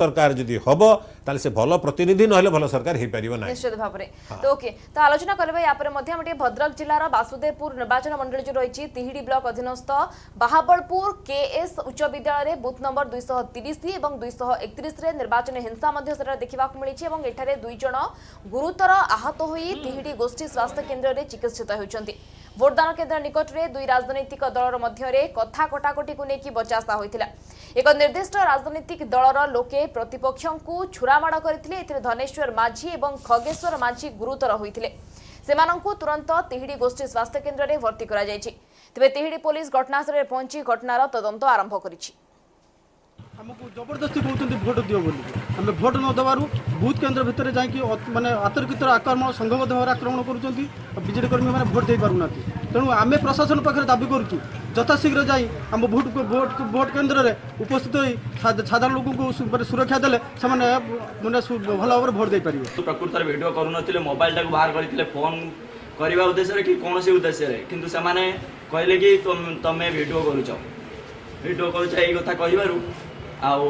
সরকার যদি হব তাহলে সে ভালো প্রতিনিধি নহলে ভালো সরকার হয়ে পারিব না নিশ্চিত ভাবে তো ওকে তো আলোচনা করবে ইয়াপরে মধ্যে আমি টিকে ভদ্রক জেলার বাসুদেবপুর নির্বাচন মন্ডলী যে রয়েছে তিহিড়ি ব্লক অধীনস্থ বাহাবলপুর কেএস উচ্চ বিদ্যালয়ের বুথ নম্বর দুইশহ তিরিশ এবং দুইশহ একত্রিশে নির্বাচনী হিংসা মধ্যে সেটা দেখা মিছে এবং এখানে দুইজন গুরুতর আহত হয়ে তিহিড়ি গোষ্ঠী স্বাস্থ্য কেন্দ্রে চিকিৎসিত হয়েছেন ভোটদান কেন্দ্র নিকটরে দুই রাজনৈতিক দলর মধ্যে কথা কটাকটি নেই বচাসা হয়েছিল ଏକ ନିର୍ଦ୍ଦିଷ୍ଟ ରାଜନୈତିକ ଦଳର ଲୋକେ ପ୍ରତିପକ୍ଷଙ୍କୁ ଛୁରାମାଡ଼ କରିଥିଲେ। ଏଥିରେ ଧନେଶ୍ୱର ମାଝୀ ଏବଂ ଖଗେଶ୍ୱର ମାଝୀ ଗୁରୁତର ହୋଇଥିଲେ। ସେମାନଙ୍କୁ ତୁରନ୍ତ ତିହିଡି ଗୋଷ୍ଠୀ ସ୍ୱାସ୍ଥ୍ୟ କେନ୍ଦ୍ରରେ ଭର୍ତ୍ତି କରାଯାଇଛି। ତେବେ ତିହିଡି ପୋଲିସ ଘଟଣାସ୍ଥଳରେ ପହଞ୍ଚି ଘଟଣାର ତଦନ୍ତ ଆରମ୍ଭ କରିଛି। ଆମକୁ ଜବରଦସ୍ତି କହୁଛନ୍ତି ଭୋଟ ଦିଅ ବୋଲି। ଆମେ ଭୋଟ ନ ଦେବାରୁ ବୁଥ୍ କେନ୍ଦ୍ର ଭିତରେ ଯାଇକି ଅ- ମାନେ ଆତର୍କିତ ଆକ୍ରମଣ ସଂଘବଦ୍ଧ ଭାବରେ ଆକ୍ରମଣ କରୁଛନ୍ତି ଆଉ ବିଜେଡି କର୍ମୀମାନେ ଭୋଟ ଦେଇପାରୁନାହାନ୍ତି ତେଣୁ ଆମେ ପ୍ରଶାସନ ପାଖରେ ଦାବି କରୁଛୁ ଯଥାଶୀଘ୍ର ଯାଇ ଆମ ଭୋଟ ଭୋଟ ଭୋଟ କେନ୍ଦ୍ରରେ ଉପସ୍ଥିତ ହୋଇ ସା- ସାଧାରଣ ଲୋକଙ୍କୁ ସୁ- ମାନେ ସୁରକ୍ଷା ଦେଲେ ସେମାନେ ମାନେ ସୁ- ଭଲ ଭାବରେ ଭୋଟ ଦେଇପାରିବେ। ପ୍ରକୃତରେ ଭିଡ଼ିଓ କରୁନଥିଲେ ମୋବାଇଲଟାକୁ ବାହାର କରିଥିଲେ ଫୋନ୍ କରିବା ଉଦ୍ଦେଶ୍ୟରେ କି କୌଣସି ଉଦ୍ଦେଶ୍ୟରେ? କିନ୍ତୁ ସେମାନେ କହିଲେ କି ତମ- ତମେ ଭିଡ଼ିଓ କରୁଛ। ଭିଡ଼ିଓ କରୁଛ ଏଇ କଥା କହିବାରୁ ଆଉ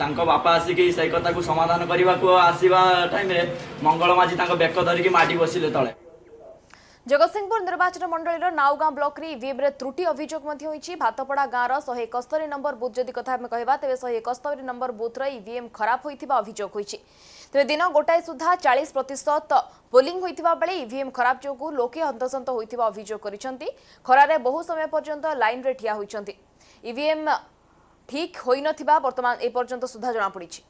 ତାଙ୍କ ବାପା ଆସିକି ସେଇ କଥାକୁ ସମାଧାନ କରିବାକୁ ଆସିବା ଟାଇମ୍ରେ ମଙ୍ଗଳ ମାଝୀ ତାଙ୍କ ବେକ ଧରିକି ମାଡ଼ି ବସିଲେ ତଳେ। ଜଗତସିଂହପୁର ନିର୍ବାଚନ ମଣ୍ଡଳୀର ନାଉଗାଁ ବ୍ଲକରେ ଇଭିଏମ୍ରେ ତ୍ରୁଟି ଅଭିଯୋଗ ମଧ୍ୟ ହୋଇଛି। ଭାତପଡ଼ା ଗାଁର ଶହେ ଏକସ୍ତରୀ ନମ୍ବର ବୁଥ୍ ଯଦି କଥା ଆମେ କହିବା ତେବେ ଶହେ ଏକସ୍ତରୀ ନମ୍ବର ବୁଥ୍ର ଇଭିଏମ୍ ଖରାପ ହୋଇଥିବା ଅଭିଯୋଗ ହୋଇଛି। ତେବେ ଦିନ ଗୋଟାଏ ସୁଦ୍ଧା ଚାଳିଶ ପ୍ରତିଶତ ପୋଲିଂ ହୋଇଥିବା ବେଳେ ଇଭିଏମ୍ ଖରାପ ଯୋଗୁଁ ଲୋକେ ହନ୍ତସନ୍ତ ହୋଇଥିବା ଅଭିଯୋଗ କରିଛନ୍ତି। ଖରାରେ ବହୁ ସମୟ ପର୍ଯ୍ୟନ୍ତ ଲାଇନ୍ରେ ଠିଆ ହୋଇଛନ୍ତି। ଇଭିଏମ୍ ঠিক ହୋଇନଥିବା ବର୍ତ୍ତମାନ ଏ ପର୍ଯ୍ୟନ୍ତ ସୁଦ୍ଧା ଜଣାପଡ଼ିଛି